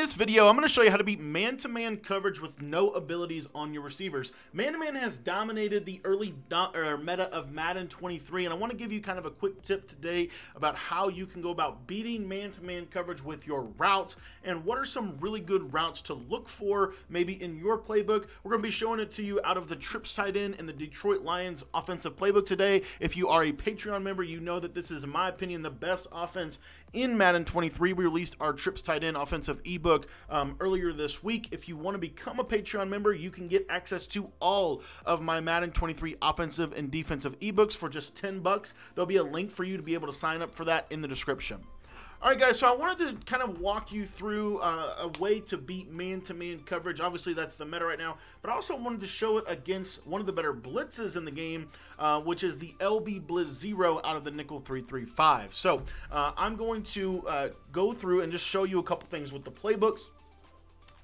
this video, I'm going to show you how to beat man-to-man coverage with no abilities on your receivers. Man-to-man has dominated the early meta of Madden 23, and I want to give you kind of a quick tip today about how you can go about beating man-to-man coverage with your routes, and what are some really good routes to look for maybe in your playbook. We're going to be showing it to you out of the trips tight end in the Detroit Lions offensive playbook today. If you are a Patreon member, you know that this is, in my opinion, the best offense in Madden 23. We released our trips tight end offensive ebook um, earlier this week. If you want to become a Patreon member, you can get access to all of my Madden 23 offensive and defensive ebooks for just 10 bucks. There'll be a link for you to be able to sign up for that in the description. All right, guys, so I wanted to kind of walk you through uh, a way to beat man-to-man -man coverage. Obviously, that's the meta right now, but I also wanted to show it against one of the better blitzes in the game, uh, which is the LB Blitz Zero out of the Nickel 335. So uh, I'm going to uh, go through and just show you a couple things with the playbooks.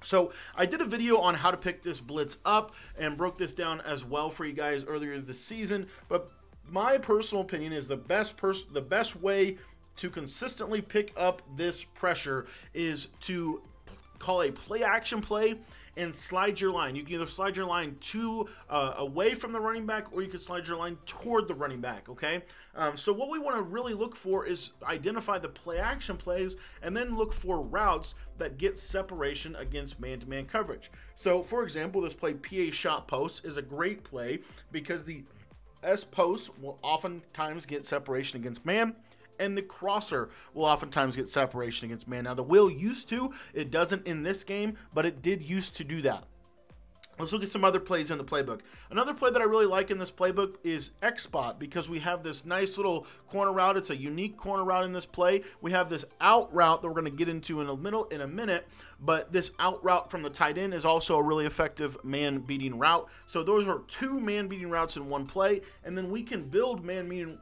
So I did a video on how to pick this blitz up and broke this down as well for you guys earlier this season, but my personal opinion is the best pers- the best way to consistently pick up this pressure is to call a play action play and slide your line. You can either slide your line to uh, away from the running back or you can slide your line toward the running back, okay? Um, so what we want to really look for is identify the play action plays and then look for routes that get separation against man-to-man -man coverage. So for example, this play PA shot post is a great play because the S post will oftentimes get separation against man and the crosser will oftentimes get separation against man. Now, the will used to, it doesn't in this game, but it did used to do that. Let's look at some other plays in the playbook. Another play that I really like in this playbook is X-Spot because we have this nice little corner route. It's a unique corner route in this play. We have this out route that we're going to get into in a middle in a minute, but this out route from the tight end is also a really effective man beating route. So those are two man beating routes in one play, and then we can build man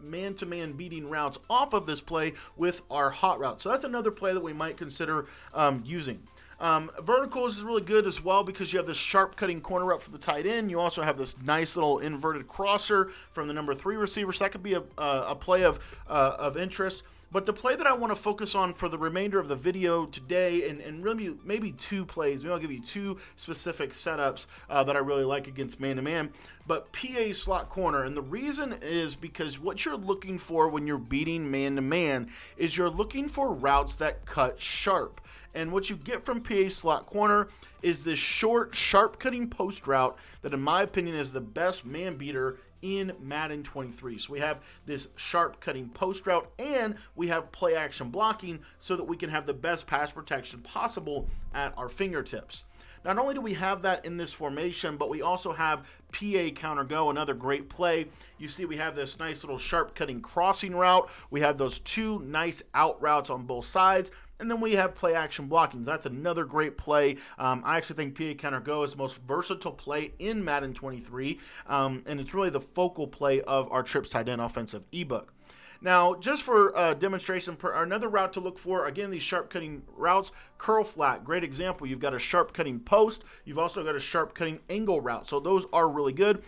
man to man beating routes off of this play with our hot route. So that's another play that we might consider um, using. Um, verticals is really good as well because you have this sharp cutting corner up for the tight end. You also have this nice little inverted crosser from the number three receiver. So that could be a, a play of, uh, of interest. But the play that I want to focus on for the remainder of the video today, and, and really maybe two plays, maybe I'll give you two specific setups uh, that I really like against man-to-man, -man, but PA slot corner. And the reason is because what you're looking for when you're beating man-to-man -man is you're looking for routes that cut sharp. And what you get from PA slot corner is this short, sharp cutting post route that, in my opinion, is the best man beater in Madden 23. So we have this sharp cutting post route and we have play action blocking so that we can have the best pass protection possible at our fingertips. Not only do we have that in this formation, but we also have PA counter go, another great play. You see we have this nice little sharp cutting crossing route. We have those two nice out routes on both sides. And then we have play action blockings. That's another great play. Um, I actually think PA Counter Go is the most versatile play in Madden 23, um, and it's really the focal play of our Trips Tight End offensive ebook. Now, just for uh, demonstration, another route to look for, again, these sharp cutting routes, curl flat, great example. You've got a sharp cutting post. You've also got a sharp cutting angle route. So those are really good.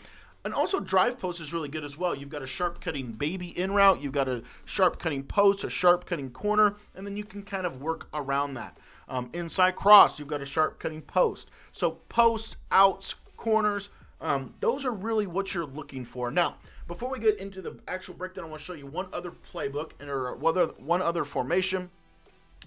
And also drive post is really good as well. You've got a sharp cutting baby in route, you've got a sharp cutting post, a sharp cutting corner, and then you can kind of work around that. Um, inside cross, you've got a sharp cutting post. So posts, outs, corners, um, those are really what you're looking for. Now, before we get into the actual breakdown, I want to show you one other playbook and or one other formation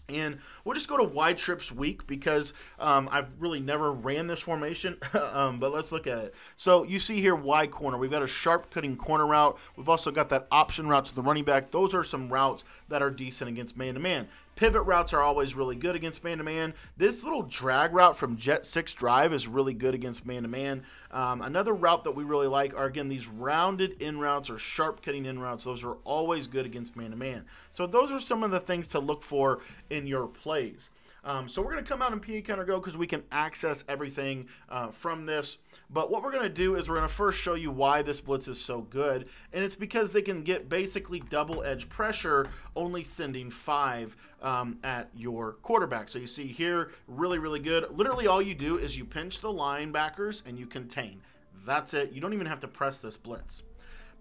and we'll just go to wide trips week because um, I've really never ran this formation, um, but let's look at it. So you see here wide corner. We've got a sharp cutting corner route. We've also got that option route to the running back. Those are some routes that are decent against man-to-man. -man. Pivot routes are always really good against man-to-man. -man. This little drag route from Jet 6 Drive is really good against. -man. Um, another route that we really like are, again, these rounded in routes or sharp cutting in routes. Those are always good against man-to-man. -man. So those are some of the things to look for in your plays. Um, so we're going to come out in PA Counter Go because we can access everything uh, from this. But what we're going to do is we're going to first show you why this blitz is so good. And it's because they can get basically double edge pressure only sending five um, at your quarterback. So you see here, really, really good. Literally all you do is you pinch the linebackers and you contain. That's it. You don't even have to press this blitz.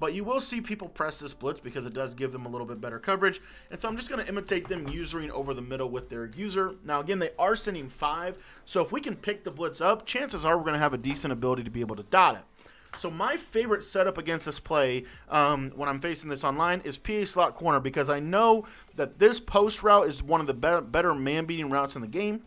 But you will see people press this blitz because it does give them a little bit better coverage. And so I'm just going to imitate them usering over the middle with their user. Now, again, they are sending five. So if we can pick the blitz up, chances are we're going to have a decent ability to be able to dot it. So my favorite setup against this play um, when I'm facing this online is PA slot corner because I know that this post route is one of the better, better man beating routes in the game.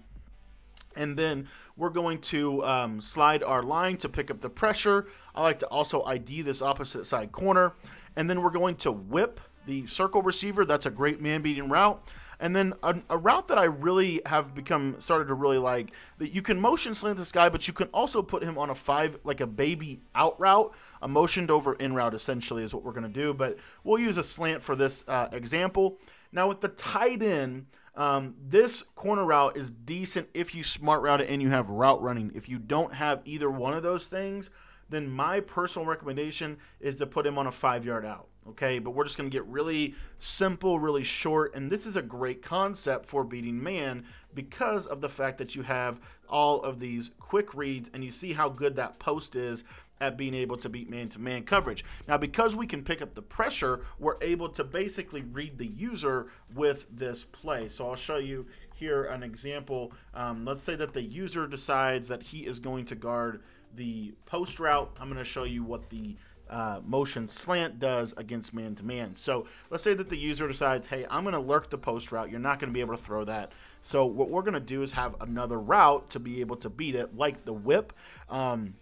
And then we're going to um, slide our line to pick up the pressure. I like to also ID this opposite side corner. And then we're going to whip the circle receiver. That's a great man beating route. And then a, a, route that I really have become started to really like that you can motion slant this guy, but you can also put him on a five like a baby out route, a motioned over in route essentially is what we're going to do. But we'll use a slant for this uh, example. Now with the tight end, um, this corner route is decent if you smart route it and you have route running. If you don't have either one of those things, then my personal recommendation is to put him on a five yard out. Okay, but we're just going to get really simple, really short, and this is a great concept for beating man because of the fact that you have all of these quick reads and you see how good that post is at being able to beat man to man coverage. Now, because we can pick up the pressure, we're able to basically read the user with this play. So I'll show you here an example. Um, let's say that the user decides that he is going to guard the post route. I'm going to show you what the uh, motion slant does against man to man. So let's say that the user decides, hey, I'm going to lurk the post route. You're not going to be able to throw that. So what we're going to do is have another route to be able to beat it, like the whip. Um,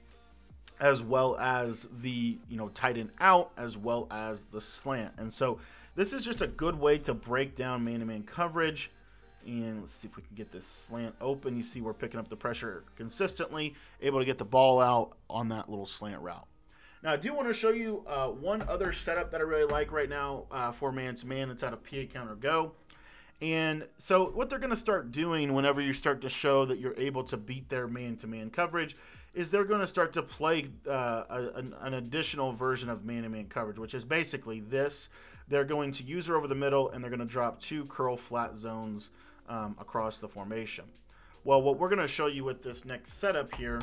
as well as the you know tight end out as well as the slant and so this is just a good way to break down man-to-man coverage and let's see if we can get this slant open you see we're picking up the pressure consistently able to get the ball out on that little slant route now, I do want to show you uh, one other setup that I really like right now uh, for man-to-man. It's out of PA Counter Go. And so what they're going to start doing whenever you start to show that you're able to beat their man-to-man coverage is they're going to start to play uh, a, an, an, additional version of man-to-man coverage, which is basically this. They're going to user over the middle, and they're going to drop two curl flat zones um, across the formation. Well, what we're going to show you with this next setup here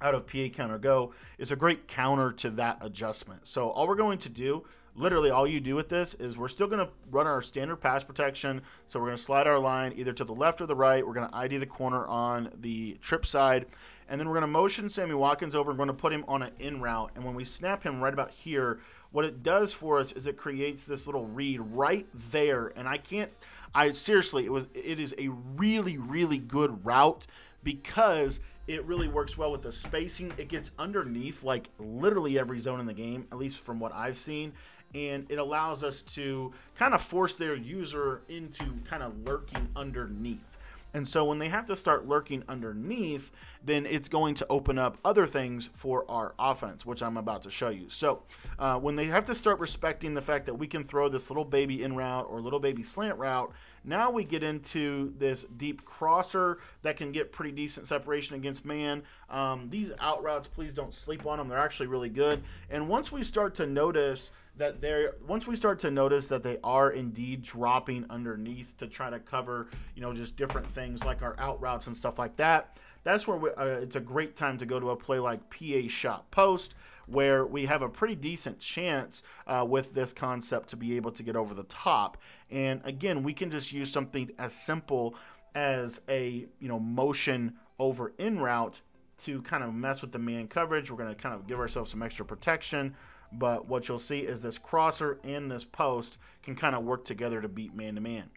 out of PA Counter Go is a great counter to that adjustment. So all we're going to do, literally all you do with this is we're still going to run our standard pass protection. So we're going to slide our line either to the left or the right. We're going to ID the corner on the trip side. And then we're going to motion Sammy Watkins over. We're going to put him on an in route. And when we snap him right about here, what it does for us is it creates this little read right there. And I can't, I seriously, it was, it is a really, really good route because it really works well with the spacing. It gets underneath like literally every zone in the game, at least from what I've seen. And it allows us to kind of force their user into kind of lurking underneath. And so when they have to start lurking underneath, then it's going to open up other things for our offense, which I'm about to show you. So uh, when they have to start respecting the fact that we can throw this little baby in route or little baby slant route, now we get into this deep crosser that can get pretty decent separation against man. Um, these out routes, please don't sleep on them. They're actually really good. And once we start to notice that they're once we start to notice that they are indeed dropping underneath to try to cover you know just different things like our out routes and stuff like that that's where we, uh, it's a great time to go to a play like pa shot post where we have a pretty decent chance uh, with this concept to be able to get over the top. And again we can just use something as simple as a you know motion over in route to kind of mess with the man coverage we're going to kind of give ourselves some extra protection but what you'll see is this crosser and this post can kind of work together to beat man to man.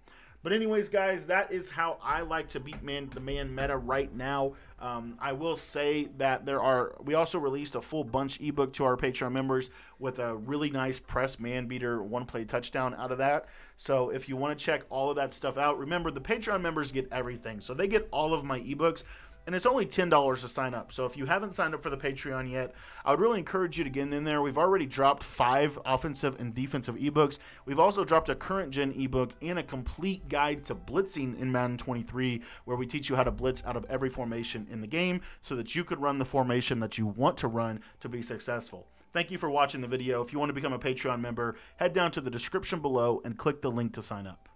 But anyways, guys, that is how I like to beat man the man meta right now. Um, I will say that there are. We also released a full bunch ebook to our Patreon members with a really nice press man beater one play touchdown out of that. So if you want to check all of that stuff out, remember the Patreon members get everything. So they get all of my ebooks and it's only $10 to sign up. So if you haven't signed up for the Patreon yet, I would really encourage you to get in there. We've already dropped five offensive and defensive ebooks. We've also dropped a current gen ebook and a complete guide to blitzing in Madden 23, where we teach you how to blitz out of every formation in the game so that you could run the formation that you want to run to be successful. Thank you for watching the video. If you want to become a Patreon member, head down to the description below and click the link to sign up.